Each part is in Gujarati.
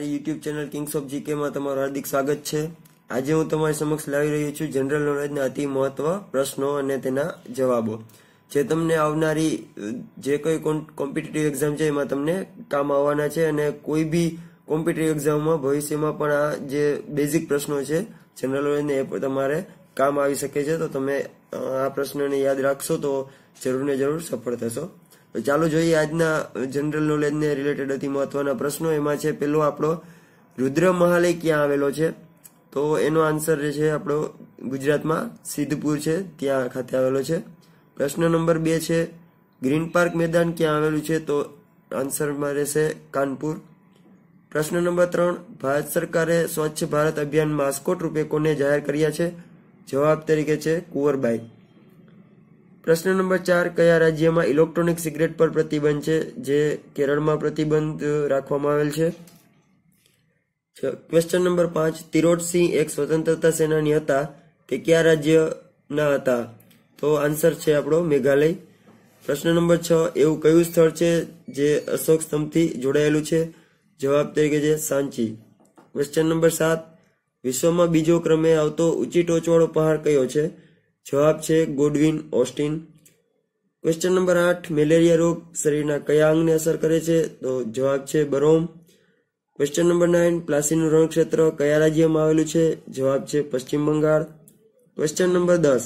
અમારી યુટ્યુબ ચેનલ કિંગ્સ ઓફ જીકેમાં તમારું હાર્દિક સ્વાગત છે. આજે હું તમારી સમક્ષ લાવી રહ્યો છું જનરલ નોલેજના અતિ મહત્વ પ્રશ્નો અને તેના જવાબો. જે તમને આવનારી, જે કોઈ કોમ્પિટિટિવ એક્ઝામ છે એમાં તમને કામ આવવાના છે અને કોઈ બી કોમ્પિટિટિવ એક્ઝામમાં ભવિષ્યમાં પણ આ જે બેઝિક પ્રશ્નો છે જનરલ નોલેજને એ તમારે કામ આવી શકે છે. તો તમે આ પ્રશ્નને યાદ રાખશો તો જરૂર ને જરૂર સફળ થશો. ચાલો જોઈએ આજના જનરલ નોલેજને રિલેટેડ અતિ મહત્વના પ્રશ્નો. એમાં છે, પેલો આપણો, રુદ્ર મહાલય ક્યાં આવેલો છે? તો એનો આન્સર જે છે, આપણો ગુજરાતમાં સિદ્ધપુર છે, ત્યાં ખાતે આવેલો છે. પ્રશ્ન નંબર બે છે ગ્રીન પાર્ક મેદાન ક્યાં આવેલું છે? તો આન્સરમાં રહેશે કાનપુર. પ્રશ્ન નંબર ત્રણ, ભારત સરકારે સ્વચ્છ ભારત અભિયાન માસ્કોટ રૂપે કોને જાહેર કર્યા છે? જવાબ તરીકે છે, કુંવરબાઈ. પ્રશ્ન નંબર ચાર, કયા રાજ્યમાં ઇલેક્ટ્રોનિક સિગરેટ પર પ્રતિબંધ છે, જે કેરળમાં પ્રતિબંધ રાખવામાં આવેલ છે? ક્વેશ્ચન નંબર પાંચ તિરોડસિંહ એક સ્વતંત્રતા સેનાની હતા તે કયા રાજ્યના હતા? તો આન્સર છે આપણો મેઘાલય. પ્રશ્ન નંબર છ, એવું કયું સ્થળ છે જે અશોક સ્તંભથી જોડાયેલું છે? જવાબ તરીકે છે સાંચી. ક્વેશ્ચન નંબર સાત, વિશ્વમાં બીજો ક્રમે આવતો ઊંચી ટોચવાળો પહાડ કયો છે? જવાબ છે ગોડવિન ઓસ્ટિન. ક્વેશ્ચન નંબર આઠ, મેલેરિયા રોગ શરીરના કયા અંગને અસર કરે છે? તો જવાબ છે બરોમ. ક્વેશ્ચન નંબર નાઇન પ્લાસીનું રણક્ષેત્ર કયા રાજ્યમાં આવેલું છે? જવાબ છે પશ્ચિમ બંગાળ. ક્વેશ્ચન નંબર દસ,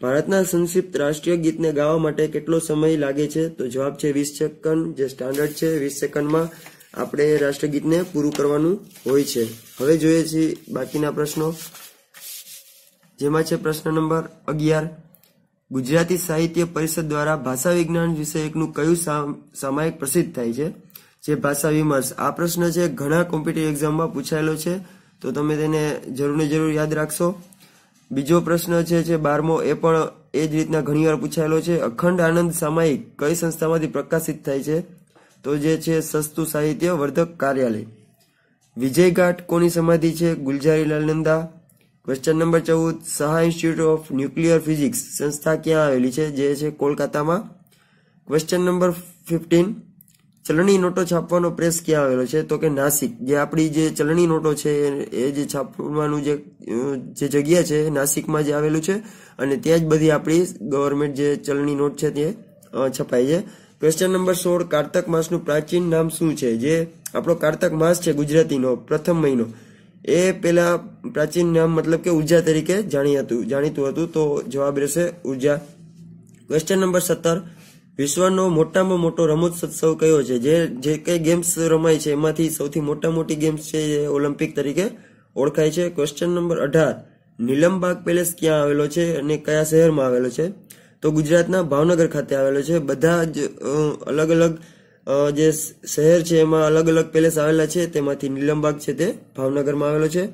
ભારતના સંક્ષિપ્ત રાષ્ટ્રીય ગીતને ગાવા માટે કેટલો સમય લાગે છે? તો જવાબ છે વીસ સેકન્ડ. જે સ્ટાન્ડર્ડ છે, વીસ સેકન્ડમાં આપણે રાષ્ટ્રીય ગીતને પૂરું કરવાનું હોય છે. હવે જોઈએ છીએ બાકીના પ્રશ્નો. જેમાં છે પ્રશ્ન નંબર અગિયાર. ગુજરાતી સાહિત્ય પરિષદ દ્વારા ભાષા વિજ્ઞાન વિષયકનું કયું સામ- સામાયિક પ્રસિદ્ધ થાય છે? જે ભાષા વિમર્શ. આ પ્રશ્ન છે, ઘણા કોમ્પિટિવ એક્ઝામમાં પૂછાયેલો છે, તો તમે તેને જરૂર ને જરૂર યાદ રાખશો. બીજો પ્રશ્ન છે, જે બારમો, એ પણ એ જ રીતના ઘણીવાર પૂછાયેલો છે. અખંડ આનંદ સામાયિક કઈ સંસ્થામાંથી પ્રકાશિત થાય છે? તો જે છે, સસ્તું સાહિત્ય વર્ધક કાર્યાલય. વિજય ઘાટ કોની સમાધિ છે? ગુલઝારીલાલ નંદા ક્વેશ્ચન નંબર ચૌદ Saha institute of nuclear physics સંસ્થા ક્યાં આવેલી છે? જે છે કોલકાતામાં. ક્વેશ્ચન નંબર ફિફ્ટીન ચલણી નોટો છાપવાનો પ્રેસ ક્યાં આવેલો છે? તો કે નાસિક. જે આપણી જે ચલણી નોટો છે, એ- જે છાપવાનું જે જે જગ્યા છે, નાસિકમાં જે આવેલું છે, અને ત્યાં જ બધી આપણી ગવર્મેન્ટ જે ચલણી નોટ છે તે છપાય છે. ક્વેશ્ચન નંબર સોળ, કારતક માસનું પ્રાચીન નામ શું છે? જે આપણો કારતક માસ છે ગુજરાતીનો, પ્રથમ મહિનો. એ પેલા પ્રાચીન નામ મતલબ કે ઊર્જા તરીકે જાણી હતું જાણીતું હતું. તો જવાબ રહેશે ઊર્જા. ક્વેશ્ચન નંબર સત્તર. વિશ્વનો મોટામાં મોટો રમતોત્સવ કયો છે? જે જે કઈ ગેમ્સ રમાય છે, એમાંથી સૌથી મોટા મોટી ગેમ્સ છે એ ઓલિમ્પિક તરીકે ઓળખાય છે. ક્વેશ્ચન નંબર અઢાર. નીલમબાગ પેલેસ ક્યાં આવેલો છે અને કયા શહેરમાં આવેલો છે? તો ગુજરાતના ભાવનગર ખાતે આવેલો છે. બધા જ અલગ અલગ જે શહેર છે, એમાં અલગ અલગ પેલેસ આવેલા છે, તેમાંથી નીલમબાગ છે તે ભાવનગરમાં આવેલો છે.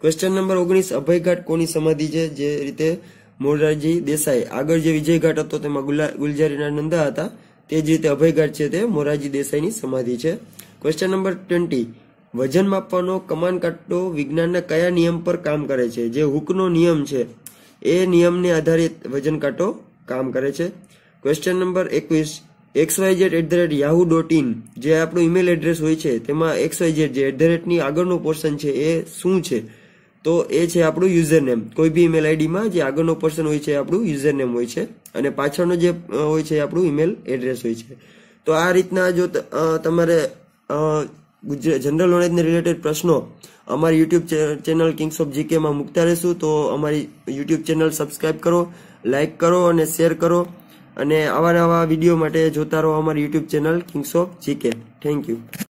ક્વેશ્ચન નંબર ઓગણીસ અભયઘાટ કોની સમાધિ છે? જે રીતે મોરારજી દેસાઈ, આગળ જે વિજયઘાટ હતો, તેમાં ગુલા- ગુલજારીના નંદા હતા, તે જ રીતે અભયઘાટ છે તે મોરારજી દેસાઈની સમાધિ છે. ક્વેશ્ચન નંબર ટ્વેન્ટી વજન માપવાનો કમાન કાટો વિજ્ઞાનના કયા નિયમ પર કામ કરે છે? જે હુકનો નિયમ છે, એ નિયમને આધારિત વજન કાંટો કામ કરે છે. ક્વેશ્ચન નંબર એકવીસ x y z at the rate yahoo dot in જે આપણું ઈમેલ એડ્રેસ હોય છે, તેમાં એક્સ વાય જેડ જે એટ ધ રેટની આગળનું પોર્શન છે એ શું છે? તો એ છે આપણું યુઝર નેમ કોઈ બી ઈમેલ આઈડીમાં જે આગળનો પર્સન હોય છે આપણું યુઝર નેમ હોય છે અને પાછળનો જે હોય છે આપણું ઈમેલ એડ્રેસ હોય છે. તો આ રીતના જો તમારે જનરલ નોલેજને રિલેટેડ પ્રશ્નો અમારી યુટ્યુબ ચેનલ કિંગ્સ ઓફ જીકેમાં મૂકતા રહેશું, તો અમારી યુટ્યુબ ચેનલ સબસ્ક્રાઈબ કરો લાઇક કરો અને શેર કરો. અને આવા નવા વીડિયો માટે જોતા રહો અમારી YouTube channel kings of GK thank you